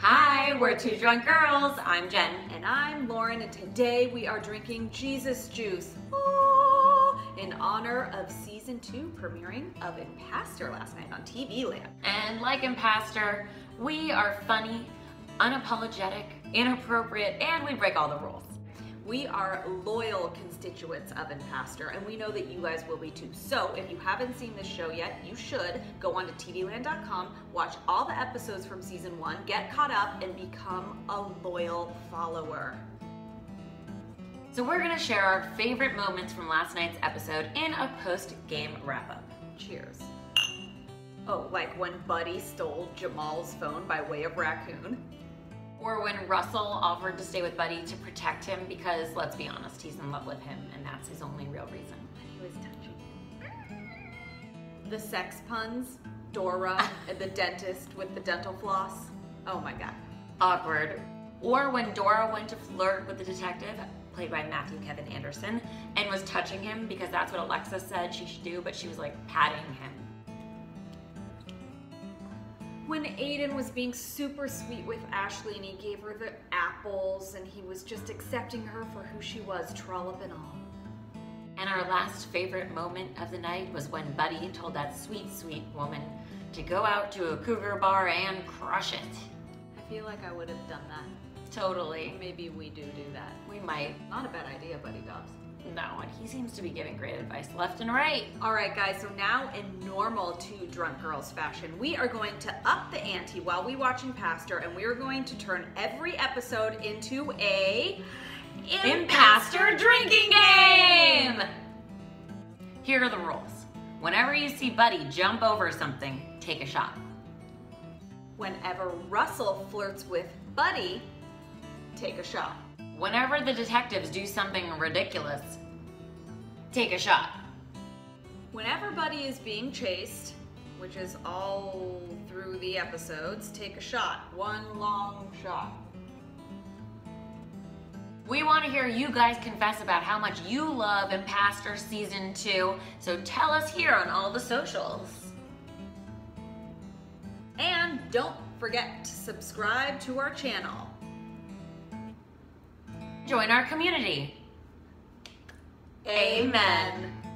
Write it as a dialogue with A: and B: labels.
A: Hi, we're two drunk girls. I'm Jen.
B: And I'm Lauren, and today we are drinking Jesus Juice oh, in honor of season two premiering of Impastor last night on TV Land.
A: And like Impastor, we are funny, unapologetic, inappropriate, and we break all the rules.
B: We are loyal constituents of Impastor, and we know that you guys will be too. So if you haven't seen this show yet, you should go on to tvland.com, watch all the episodes from season one, get caught up, and become a loyal follower.
A: So we're gonna share our favorite moments from last night's episode in a post-game wrap-up.
B: Cheers. Oh, like when Buddy stole Jamal's phone by way of raccoon.
A: Or when Russell offered to stay with Buddy to protect him because, let's be honest, he's in love with him and that's his only real reason.
B: He was touching. The sex puns, Dora and the dentist with the dental floss. Oh my god.
A: Awkward. Or when Dora went to flirt with the detective, played by Matthew Kevin Anderson, and was touching him because that's what Alexa said she should do, but she was like patting him
B: when Aiden was being super sweet with Ashley and he gave her the apples and he was just accepting her for who she was, trollop and all.
A: And our last favorite moment of the night was when Buddy told that sweet, sweet woman to go out to a cougar bar and crush it.
B: I feel like I would have done that.
A: Totally.
B: Maybe we do do that.
A: We might.
B: Not a bad idea, Buddy Dobbs.
A: No, and he seems to be giving great advice left and right.
B: All right, guys, so now in normal two drunk girls fashion, we are going to up the ante while we watch Impastor, and we are going to turn every episode into a
A: Impastor drinking game! Here are the rules. Whenever you see Buddy jump over something, take a shot.
B: Whenever Russell flirts with Buddy, take a shot.
A: Whenever the detectives do something ridiculous, take a shot.
B: Whenever Buddy is being chased, which is all through the episodes, take a shot. One long shot.
A: We want to hear you guys confess about how much you love Impastor Season 2, so tell us here on all the socials.
B: And don't forget to subscribe to our channel.
A: Join our community.
B: Amen.